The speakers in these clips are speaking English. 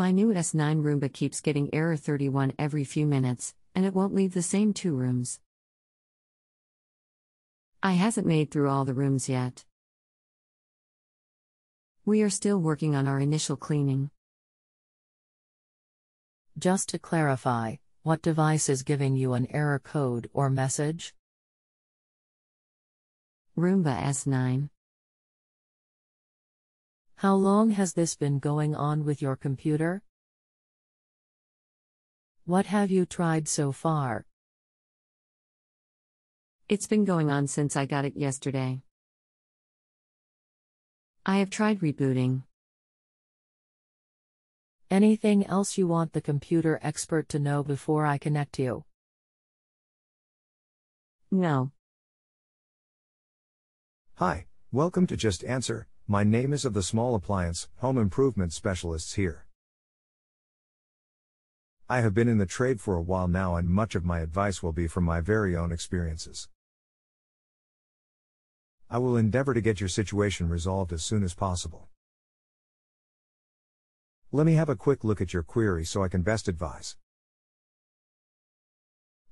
My new S9 Roomba keeps getting error 31 every few minutes, and it won't leave the same two rooms. I hasn't made through all the rooms yet. We are still working on our initial cleaning. Just to clarify, what device is giving you an error code or message? Roomba S9. How long has this been going on with your computer? What have you tried so far? It's been going on since I got it yesterday. I have tried rebooting. Anything else you want the computer expert to know before I connect you? No. Hi, welcome to Just Answer. My name is of the Small Appliance Home Improvement Specialists here. I have been in the trade for a while now, and much of my advice will be from my very own experiences. I will endeavor to get your situation resolved as soon as possible. Let me have a quick look at your query so I can best advise.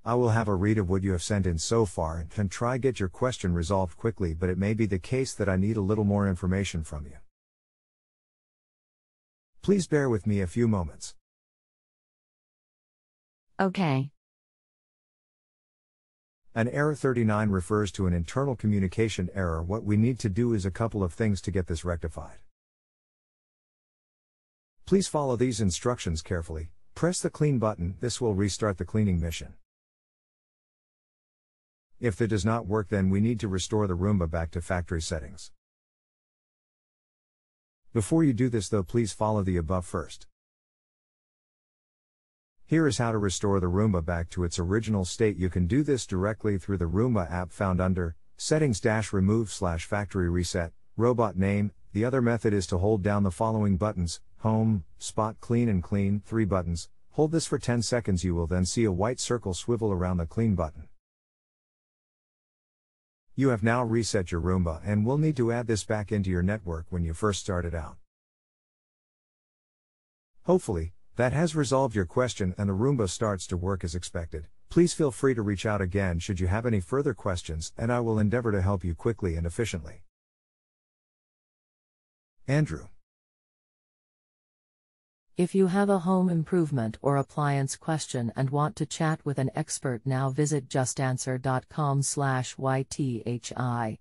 I will have a read of what you have sent in so far and can try get your question resolved quickly, but it may be the case that I need a little more information from you. Please bear with me a few moments. Okay. An error 39 refers to an internal communication error. What we need to do is a couple of things to get this rectified. Please follow these instructions carefully. Press the clean button, this will restart the cleaning mission. If that does not work, then we need to restore the Roomba back to factory settings. Before you do this, though, please follow the above first. Here is how to restore the Roomba back to its original state. You can do this directly through the Roomba app found under Settings Remove slash Factory Reset, Robot Name. The other method is to hold down the following buttons Home, Spot Clean and Clean, three buttons. Hold this for 10 seconds. You will then see a white circle swivel around the Clean button. You have now reset your Roomba and will need to add this back into your network when you first started out. Hopefully, that has resolved your question and the Roomba starts to work as expected. Please feel free to reach out again should you have any further questions, and I will endeavor to help you quickly and efficiently. Andrew. If you have a home improvement or appliance question and want to chat with an expert now visit justanswer.com/ythi.